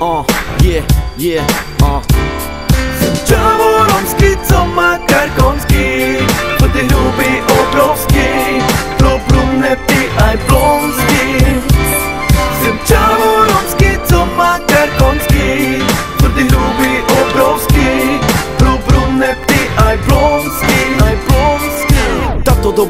uh, yeah, yeah, uh.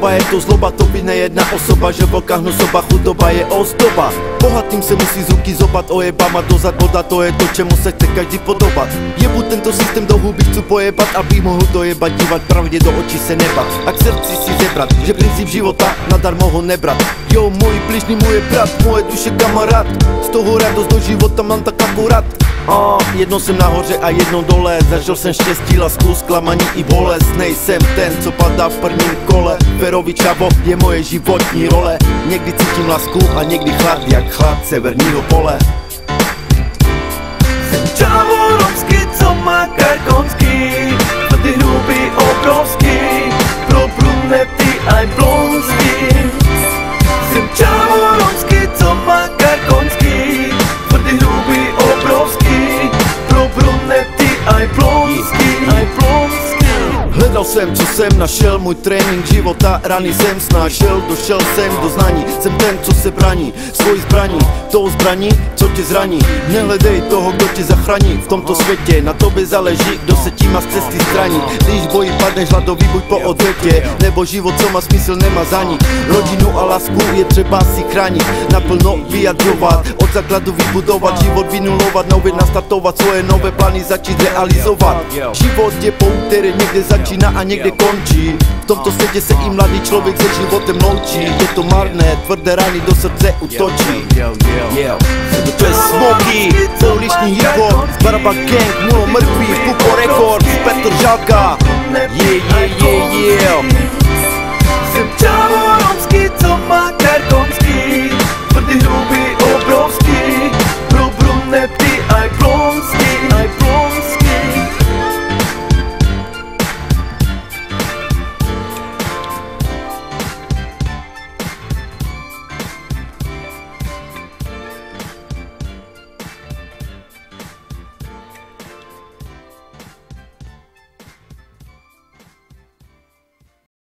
Doba je to zloba, to by nejedna osoba Že velká hnusoba, chudoba je ozdoba. Bohatým se musí z ruky zobat ojebama dozad voda To je to, čemu se chce každý podobat. Jebu tento systém do huby chci pojebat Aby mohl dojebat, dívat pravdě do očí se nebat. A k srdci si zebrat, že princip života nadarmo ho nebrat. Jo, můj bližný, můj brat, moje duše kamarád Z toho radost do života mám tak akurát a jednou jsem nahoře a jednou dole. Zažil jsem štěstí, lásku, zklamaní i bolest. Nejsem ten, co padá v prvním kole. Ferovi čavo je moje životní role. Někdy cítím lásku a někdy chlad Jak chlad severního pole. Jsem čavo romský, co má karkonský Chody hrubý, obrovský. Pro brunety aj blonský Hledal jsem, co jsem našel, můj trénink života Rany jsem snášel, došel jsem do znaní Jsem ten, co se braní, svojí zbraní. Tou zbraní, co tě zraní. Nehledej toho, kdo tě zachrání. V tomto světě na tobě záleží, kdo se tím má z cesty straní Když bojí padneš hladový, buď po odvětě. Nebo život, co má smysl, nemá za ní Rodinu a lásku je třeba si chránit. Naplno vyjadřovat, od základu vybudovat. Život vynulovat, nově nastartovat. Svoje nové plány začít realizovat. Život je pout, který někde začíná a někde končí. V tomto světě se i mladý člověk se životem loučí. Je to marné, tvrdé rány do srdce utočí. Je Smoky, pouliční hip-hop Baraba Gang, Mulo Mrtvý, Pupo Records, Petr Žalka. Yeah, yeah, yeah, yeah